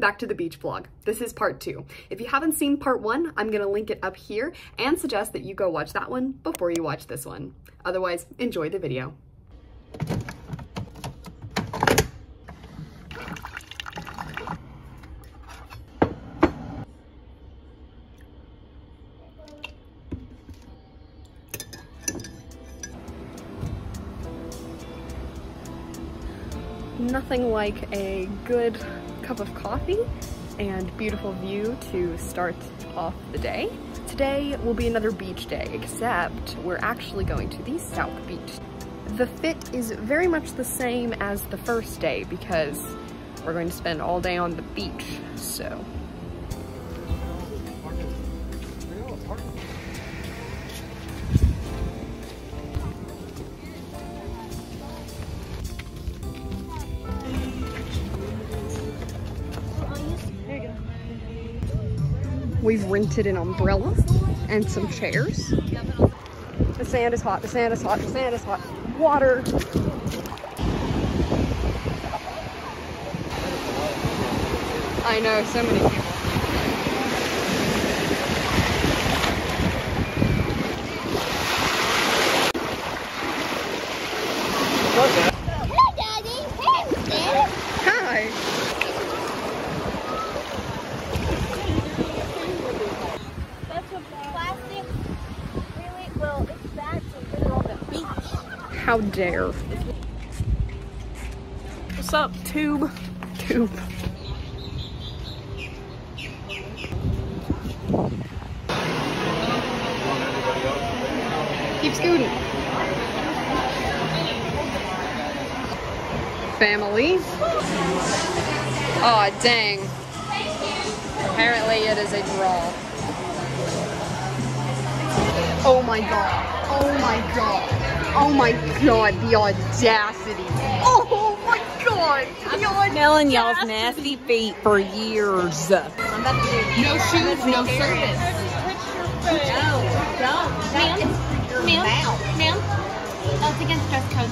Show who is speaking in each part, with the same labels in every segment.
Speaker 1: welcome back to the beach vlog. This is part two. If you haven't seen part one, I'm gonna link it up here and suggest that you go watch that one before you watch this one. Otherwise, enjoy the video. Nothing like a good cup of coffee and beautiful view to start off the day. Today will be another beach day, except we're actually going to the South Beach. The fit is very much the same as the first day because we're going to spend all day on the beach, so. Rented an umbrella and some chairs. The sand is hot, the sand is hot, the sand is hot. Water. I know, so many people.
Speaker 2: Hey, Daddy. Hey, Dad.
Speaker 1: Hi.
Speaker 2: That's a plastic. Really? Well, it's bad to put it on the beach.
Speaker 1: How dare. What's up, tube? Tube. Keep scooting. Family. Aw, dang. Apparently it is a draw. Oh my god. Oh my god. Oh my god, the audacity. Oh my god. The audacity.
Speaker 3: smelling y'all's nasty feet for years.
Speaker 1: No shoes, no service.
Speaker 4: Ma'am, ma'am, ma'am, that's against dress code.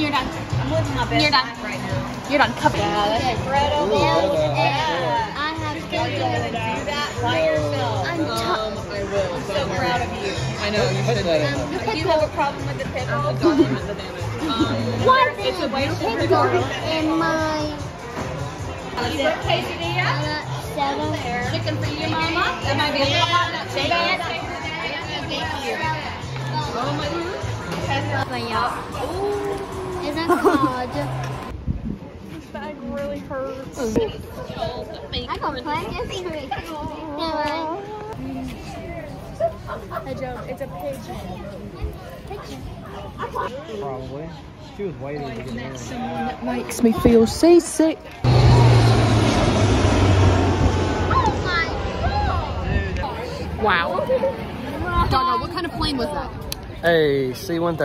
Speaker 4: You're done.
Speaker 3: I'm living my best
Speaker 4: You're done.
Speaker 3: life right now.
Speaker 4: You're done. Cover.
Speaker 2: I have
Speaker 3: Go and do that by yourself.
Speaker 2: I'm t-
Speaker 3: I'm so proud of you.
Speaker 5: I know, you should that in.
Speaker 3: If you have a problem with the pickle,
Speaker 2: Why is there a pickle in my
Speaker 3: quesadilla.
Speaker 2: uh, seven?
Speaker 4: Chicken for you, mama. That might be a little hot. Not too bad.
Speaker 2: Isn't called.
Speaker 3: This bag really hurts.
Speaker 2: I got plenty of things. Yeah,
Speaker 3: A joke. It's a pigeon.
Speaker 5: Probably. She was waiting to get married.
Speaker 3: That makes me feel seasick.
Speaker 2: Oh my god.
Speaker 1: Wow. Doggo, what kind of plane was that?
Speaker 5: Hey, C-130.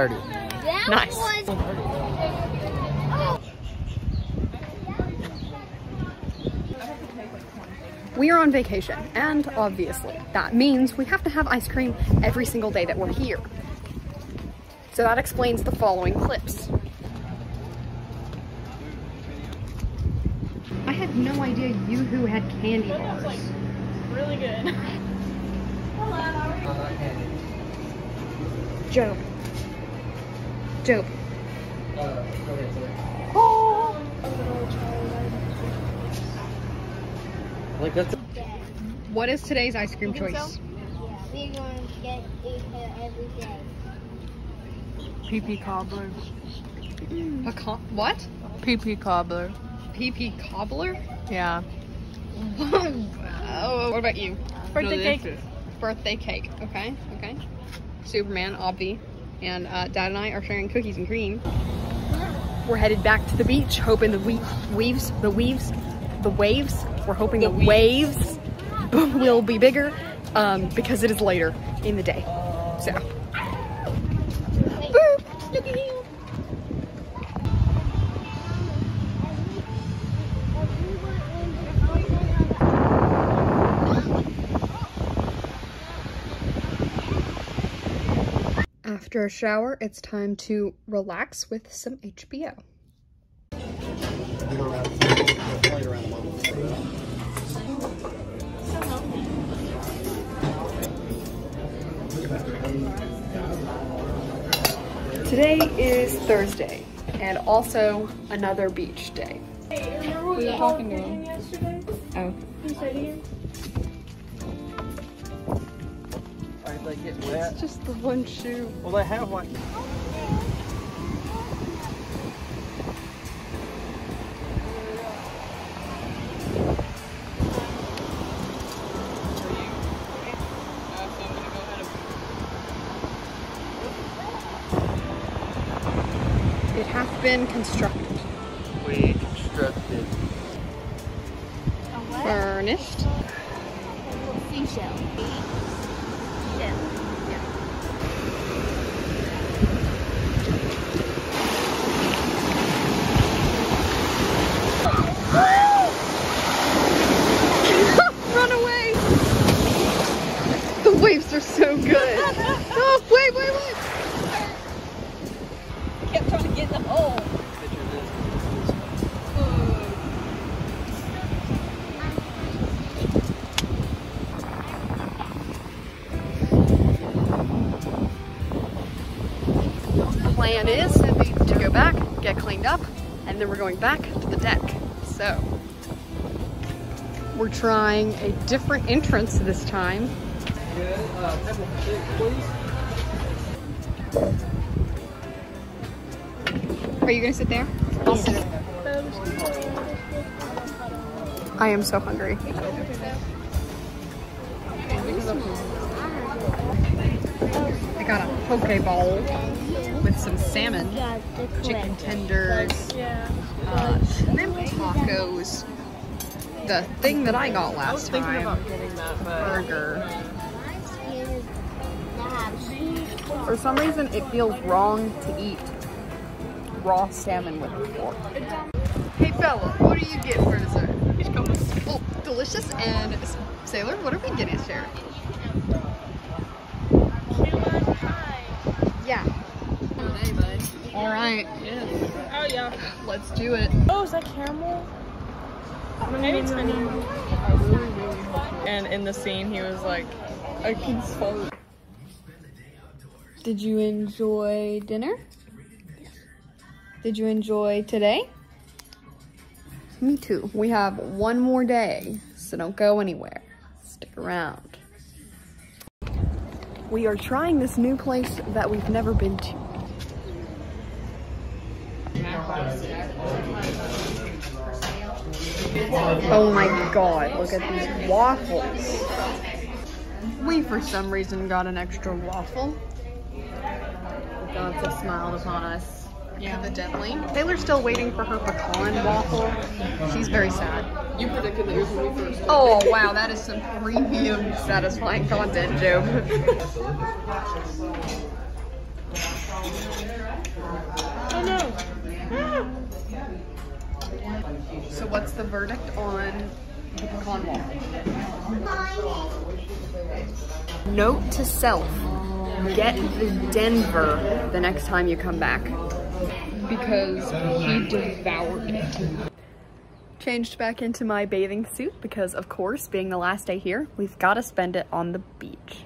Speaker 2: That
Speaker 1: Nice. We are on vacation, and obviously, that means we have to have ice cream every single day that we're here. So that explains the following clips. I had no idea Yoo-Hoo had candy bars.
Speaker 3: Really good.
Speaker 1: Hello, Joe. Joe.
Speaker 5: Like that's
Speaker 1: What is today's ice cream choice?
Speaker 2: we're going to get eat every day.
Speaker 3: PP cobbler.
Speaker 1: A co- what?
Speaker 3: PP cobbler.
Speaker 1: PP cobbler?
Speaker 3: Yeah.
Speaker 1: oh, what about you?
Speaker 3: Birthday cake.
Speaker 1: Birthday cake. Okay, okay. Superman, Obvi, and uh, Dad and I are sharing cookies and cream. We're headed back to the beach, hoping the we- weaves, the weaves, the waves. We're hoping the, waves will be bigger um, because it is later in the day. So. Boop, look at him. After a shower, it's time to relax with some HBO.
Speaker 5: Right around the bottom.
Speaker 1: Today is Thursday and also another beach day.
Speaker 3: We were talking to him. Yesterday?
Speaker 1: Oh.
Speaker 5: Right, they get wet.
Speaker 1: It's just the one shoe.
Speaker 5: Well, they have like.
Speaker 1: Been constructed. Going back to the deck. So, we're trying a different entrance this time. Are you gonna sit there? I'll sit. I am so hungry. I got a poke bowl with some salmon, chicken tenders, uh, shrimp tacos, the thing that I got last time, burger. For some reason, it feels wrong to eat raw salmon with a fork. Hey fella, what do you get for dessert? Oh, delicious and Sailor, what are we getting here? Yeah. All right, Yes.
Speaker 3: Oh yeah.
Speaker 1: let's do it.
Speaker 3: Oh, is that caramel? Maybe it's honey. And in the scene, he was like, I can swallow.
Speaker 1: Did you enjoy dinner? Did you enjoy today? Me too. We have one more day, so don't go anywhere. Stick around. We are trying this new place that we've never been to. Oh my god, look at these waffles. We, for some reason, got an extra waffle. Gods have smiled upon us. Yeah. Evidently. Taylor's still waiting for her pecan waffle. She's very sad.
Speaker 3: You predicted that it was going to be first.
Speaker 1: Oh, wow, that is some premium satisfying content, Joe. So what's the verdict on the pecan waffle? Note to self, get the Denver the next time you come back. Because he devoured it. Changed back into my bathing suit because of course, being the last day here, we've got to spend it on the beach.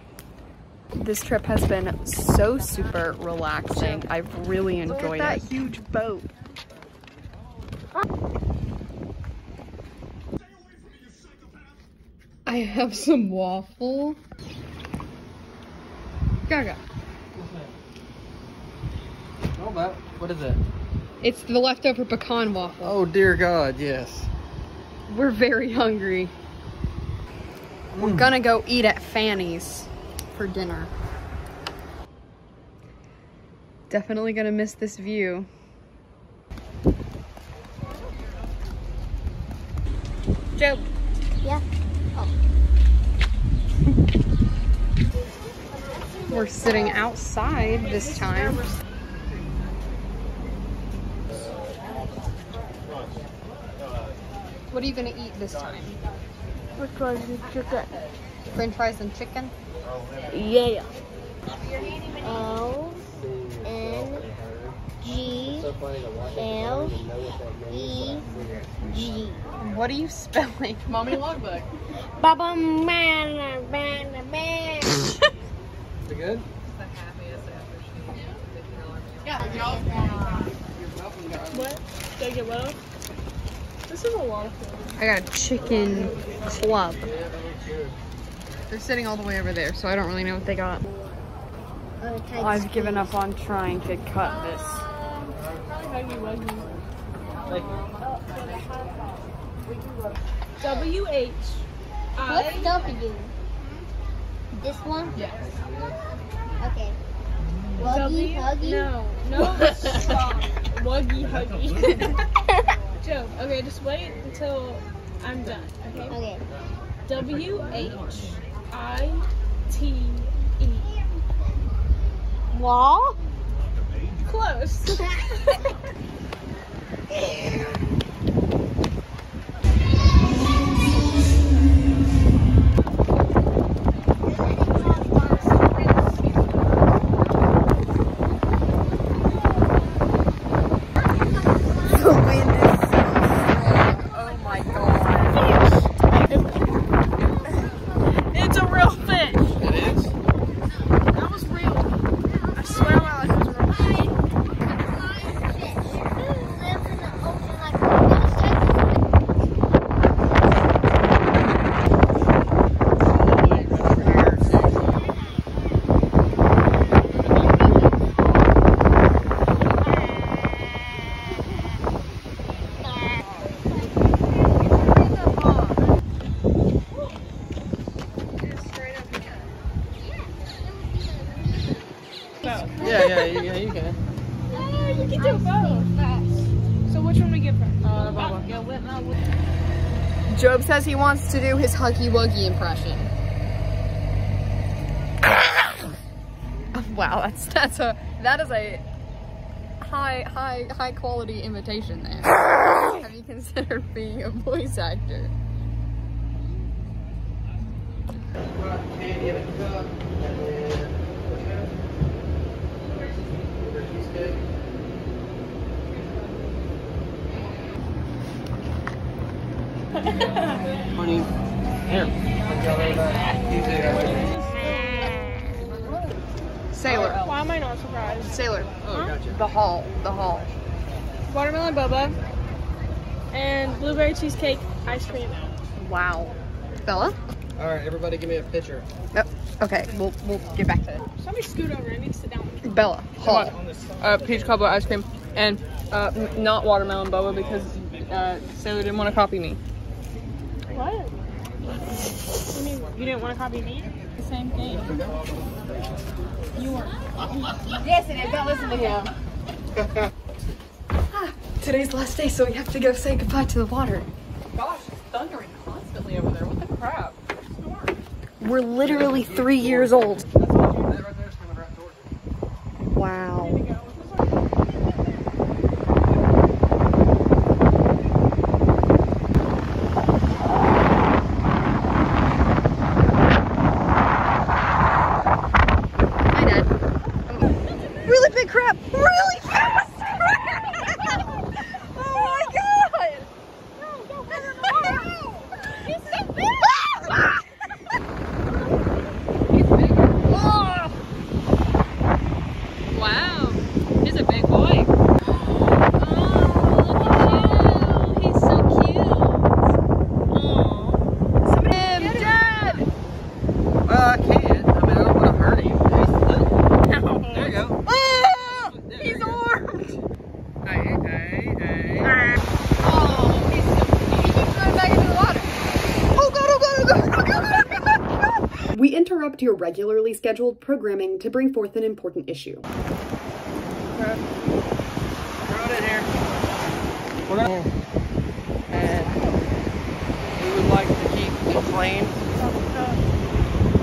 Speaker 1: This trip has been so super relaxing. I've really enjoyed it.
Speaker 2: that
Speaker 1: it.
Speaker 2: huge boat.
Speaker 1: I have some waffle. Gaga.
Speaker 5: That. What is it?
Speaker 1: It's the leftover pecan waffle.
Speaker 5: Oh, dear God, yes.
Speaker 1: We're very hungry. We're mm. gonna go eat at Fannie's for dinner. Definitely gonna miss this view. Joe,
Speaker 2: Yeah. Oh.
Speaker 1: we're sitting outside this time. What are you gonna eat this time?
Speaker 2: Which was the chicken?
Speaker 1: French fries and chicken?
Speaker 2: Yeah. O N G
Speaker 5: so funny to watch.
Speaker 2: L,
Speaker 5: I don't even know what that means, but I figure it-
Speaker 2: G.
Speaker 1: What are you spelling? Mommy logbook.
Speaker 2: Baba man, man, man.
Speaker 5: Is it good? Yeah.
Speaker 3: What? Did I get what? This is a lot of food.
Speaker 1: I got a chicken club.
Speaker 5: Yeah, that looks good.
Speaker 1: They're sitting all the way over there, so I don't really know what they got.
Speaker 2: Oh,
Speaker 1: I've given up on trying to cut this.
Speaker 3: Probably Huggy Wuggy.
Speaker 5: Like,
Speaker 3: W H
Speaker 2: What's
Speaker 3: I.
Speaker 2: W? This one?
Speaker 3: Yes.
Speaker 2: Okay. Wuggy,
Speaker 3: W.
Speaker 2: huggy.
Speaker 3: No, no, stop. Wuggy Huggy. Joe, okay, just wait until I'm done, okay?
Speaker 2: Okay.
Speaker 3: W H I T E.
Speaker 2: Wall?
Speaker 3: Close.
Speaker 1: The wind is so strong. Oh my god.
Speaker 3: it's a real fish.
Speaker 5: it is?
Speaker 3: That was real. I swear on my life it was real.
Speaker 2: lives in the ocean like
Speaker 5: Right over here, too. Yeah, yeah, yeah, you can.
Speaker 3: You can do both. So which one we give her? Uh, Bubba. Yeah, what, uh, what-
Speaker 1: Job says he wants to do his Huggy Wuggy impression. wow, that's that's a that is a high high high quality imitation there. Have you considered being a voice actor?
Speaker 5: Candy in a cup, and then, what's that? Liver cheesecake. Honey, here.
Speaker 1: Sailor,
Speaker 3: Why am I not surprised?
Speaker 1: sailor.
Speaker 5: Oh, gotcha.
Speaker 1: The hall, the hall.
Speaker 3: Watermelon boba and blueberry cheesecake ice cream.
Speaker 1: Wow. Bella?
Speaker 5: All right, everybody, give me a picture.
Speaker 1: Oh, okay, we'll we'll get back to it.
Speaker 3: Somebody scoot over. I need to sit down.
Speaker 1: Bella, hall.
Speaker 3: Uh, peach cobbler ice cream and uh, not watermelon boba because uh, Sailor didn't want to copy me. What? You mean you didn't want to copy me? The same thing. You weren't.
Speaker 1: Yes, it is. Don't listen to him. Ah, today's last day, so we have to go say goodbye to the water.
Speaker 3: Gosh, it's thundering constantly over there. What the crap?
Speaker 1: We're literally three years old.
Speaker 5: That right there is coming right towards me.
Speaker 1: Wow. Hi, Dad. Really big crab. Really fast crab. Oh my god. He's so big. Oh.
Speaker 3: Wow, he's a big boy.
Speaker 1: Oh, look at you. He's so cute. Somebody get him, Dad.
Speaker 5: Well, I can. I mean, I don't want to hurt him. There you go.
Speaker 1: Oh,
Speaker 5: There
Speaker 1: he's
Speaker 5: you go.
Speaker 1: armed.
Speaker 5: Hey, hey, hey.
Speaker 1: Oh, he's so cute. He keeps running back into the water. Oh god, oh god, oh god, oh god, oh god, oh god. We interrupt your regularly scheduled programming to bring forth an important issue.
Speaker 5: It in here. We're gonna. And we would like to keep clean.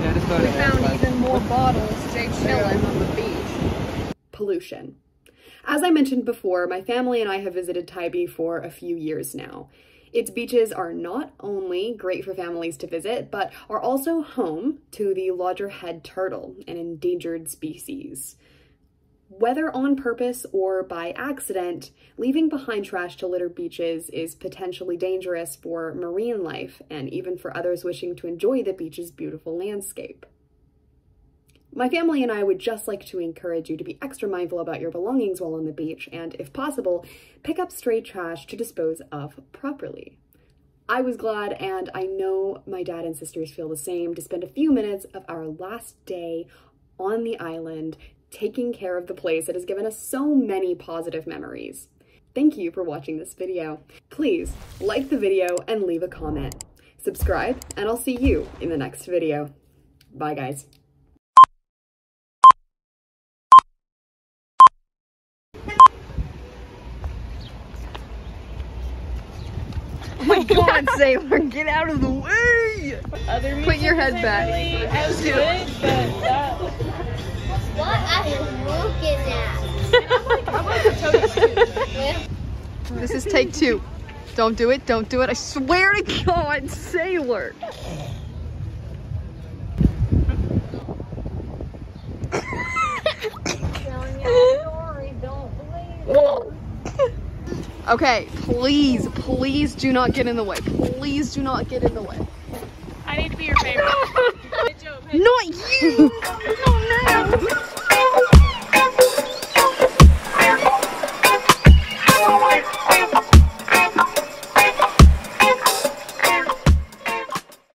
Speaker 5: Yeah, just
Speaker 1: We found even more bottles stay chilling on the beach. Pollution. As I mentioned before, my family and I have visited Tybee for a few years now. Its beaches are not only great for families to visit, but are also home to the loggerhead turtle, an endangered species. Whether on purpose or by accident, leaving behind trash to litter beaches is potentially dangerous for marine life and even for others wishing to enjoy the beach's beautiful landscape. My family and I would just like to encourage you to be extra mindful about your belongings while on the beach and, if possible, pick up stray trash to dispose of properly. I was glad, and I know my dad and sisters feel the same, to spend a few minutes of our last day on the island taking care of the place that has given us so many positive memories. Thank you for watching this video. Please like the video and leave a comment. Subscribe, and I'll see you in the next video. Bye, guys.
Speaker 3: Oh
Speaker 1: on, Sailor, get out of the way!
Speaker 3: Other
Speaker 1: Put your head back.
Speaker 3: Really as good, but that.
Speaker 2: What are you looking at?
Speaker 3: I like toast too.
Speaker 1: This is take two. Don't do it, don't do it. I swear to God, Sailor. Okay, please, please do not get in the way. Please do not get in the way.
Speaker 3: I need to be your favorite. good job, not you! not now!